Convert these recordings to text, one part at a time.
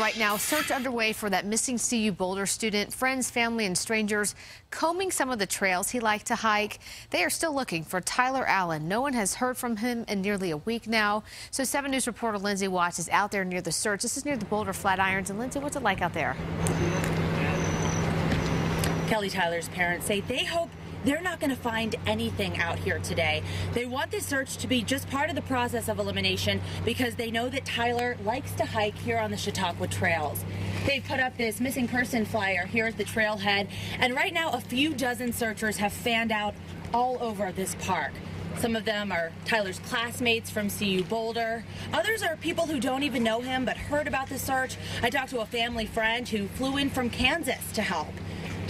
Right now, search underway for that missing CU Boulder student. Friends, family, and strangers combing some of the trails he liked to hike. They are still looking for Tyler Allen. No one has heard from him in nearly a week now. So 7 News reporter Lindsay Watts is out there near the search. This is near the Boulder Flatirons. And Lindsay, what's it like out there? Kelly Tyler's parents say they hope they're not going to find anything out here today. They want this search to be just part of the process of elimination because they know that Tyler likes to hike here on the Chautauqua trails. They've put up this missing person flyer here at the trailhead, and right now a few dozen searchers have fanned out all over this park. Some of them are Tyler's classmates from CU Boulder. Others are people who don't even know him but heard about the search. I talked to a family friend who flew in from Kansas to help.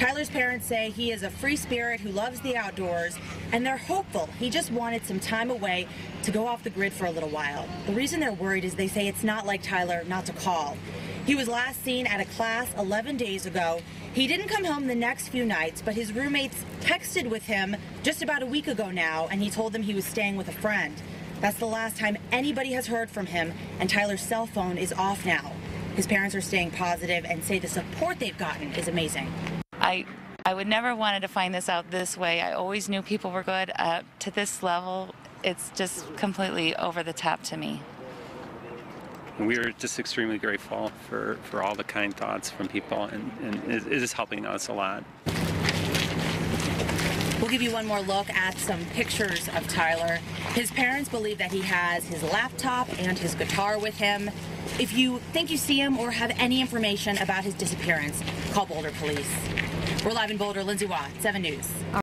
Tyler's parents say he is a free spirit who loves the outdoors, and they're hopeful he just wanted some time away to go off the grid for a little while. The reason they're worried is they say it's not like Tyler not to call. He was last seen at a class 11 days ago. He didn't come home the next few nights, but his roommates texted with him just about a week ago now, and he told them he was staying with a friend. That's the last time anybody has heard from him, and Tyler's cell phone is off now. His parents are staying positive and say the support they've gotten is amazing. I I would never wanted to find this out this way. I always knew people were good. Uh, to this level, it's just completely over the top to me. We are just extremely grateful for, for all the kind thoughts from people, and, and it, it is helping us a lot. We'll give you one more look at some pictures of Tyler. His parents believe that he has his laptop and his guitar with him. If you think you see him or have any information about his disappearance, call Boulder Police. We're live in Boulder. Lindsay Watt, 7 News.